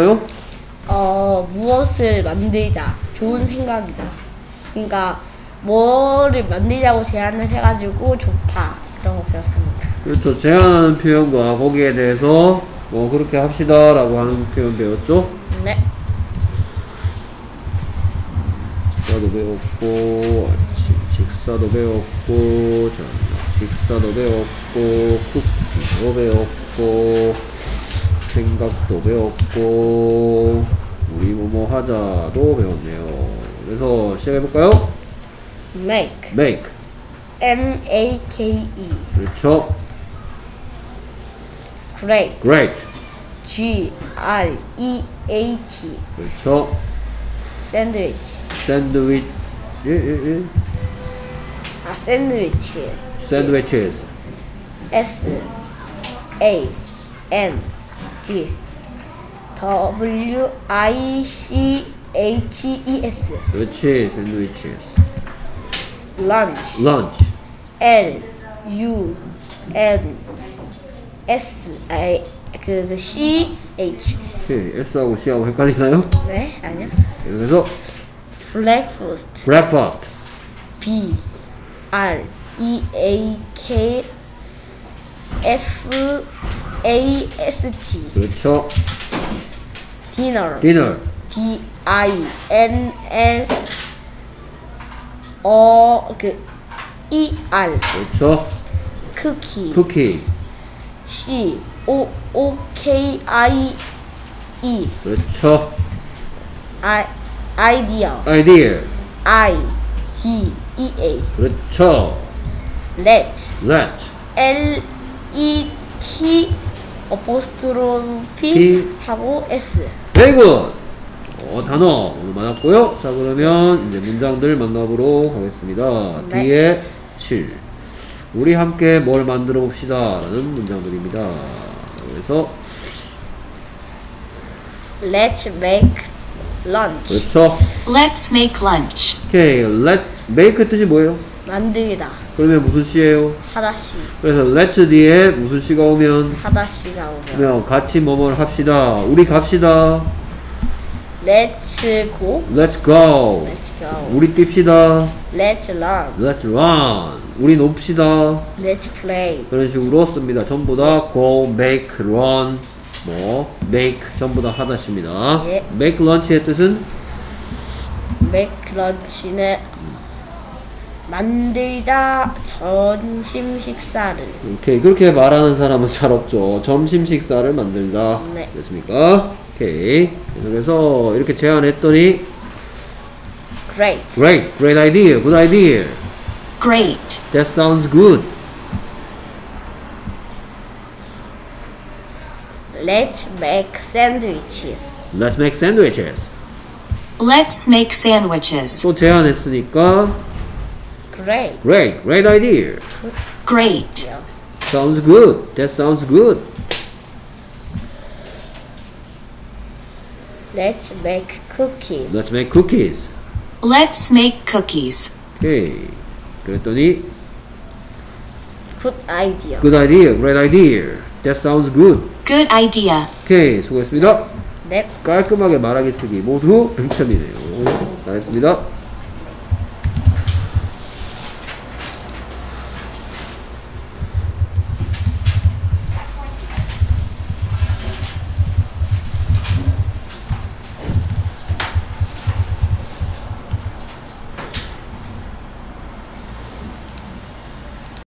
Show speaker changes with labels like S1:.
S1: 요
S2: 어, 무엇을 만들자. 좋은 생각이다. 그러니까, 뭐를 만들자고 제안을 해가지고 좋다. 그런 거 배웠습니다.
S1: 그렇죠. 제안하는 표현과 거기에 대해서 뭐 그렇게 합시다 라고 하는 표현 배웠죠.
S2: 네.
S1: 식사도 배웠고 아침 식사도 배웠고 자 식사도 배웠고 쿠키도 배웠고 생각도 배웠고 우리 뭐뭐 하자도 배웠네요. 그래서 시작해볼까요?
S2: make.
S1: make
S2: M-A-K-E.
S1: 그렇죠.
S2: great.
S1: great
S2: G-R-E-A-T.
S1: 그렇죠.
S2: 샌드위치.
S1: 샌드위치 예예 예
S2: 아, 샌드위치.
S1: 샌드위치즈
S2: S A N D W I C H E S
S1: 그렇지 샌드위치즈
S2: lunch
S1: lunch
S2: L U N S I 그 C H
S1: 오케이 S하고 C하고 헷갈리나요?
S2: 네 아니야
S1: 그래서
S2: breakfast
S1: breakfast
S2: B R E A K F A S T
S1: 그렇죠
S2: dinner
S1: dinner
S2: D I N N 어그 E R
S1: 그렇죠
S2: cookie
S1: cookie
S2: C O O K I E
S1: 그렇죠
S2: I idea
S1: idea
S2: I D E A
S1: 그렇죠
S2: let
S1: let
S2: L E T 어포스트로피
S1: P.
S2: 하고 S.
S1: Very good. 어, 단어 오늘 많았고요. 자 그러면 이제 문장들 만나보러 가겠습니다.
S2: 네.
S1: 뒤에 7 우리 함께 뭘 만들어 봅시다. 라는 문장들입니다. 그래서
S2: Let's make lunch.
S1: 그렇죠.
S3: Let's make lunch.
S1: 오케이. Let make 뜻이 뭐예요?
S2: 만들다.
S1: 그러면 무슨 시예요?
S2: 하다시.
S1: 그래서 let 뒤에 무슨 시가 오면?
S2: 하다시 나오면.
S1: 그러면 같이 뭐뭘 합시다. 우리 갑시다.
S2: Let's go.
S1: Let's go.
S2: Let's go.
S1: 우리 뜁시다.
S2: Let's run.
S1: Let's run. 우리 놉시다.
S2: Let's play.
S1: 그런 식으로 씁니다. 전부 다 go, make, run. 뭐 make 전부 다 하다십니다.
S2: 예.
S1: make lunch의 뜻은?
S2: Make lunch는 만들자 점심 식사를
S1: 오케이 그렇게 말하는 사람은 잘 없죠 점심 식사를 만들다
S2: 네.
S1: 됐습니까? 오케이 그래서 이렇게 제안했더니
S2: Great
S1: great great idea good idea
S3: Great.
S1: that sounds good
S2: Let's make sandwiches
S1: let's make sandwiches
S3: Let's make sandwiches.
S1: 또 제안했으니까
S2: Great
S1: great great idea
S3: Great.
S1: sounds good that sounds good
S2: Let's make cookies
S1: let's make cookies
S3: Let's make cookies.
S1: 오케이 그랬더니
S2: Good idea
S1: good idea great idea that sounds good
S3: Good idea.
S1: 오케이 수고했습니다
S2: 넵
S1: 깔끔하게 말하기 쓰기 모두 100점이네요 잘했습니다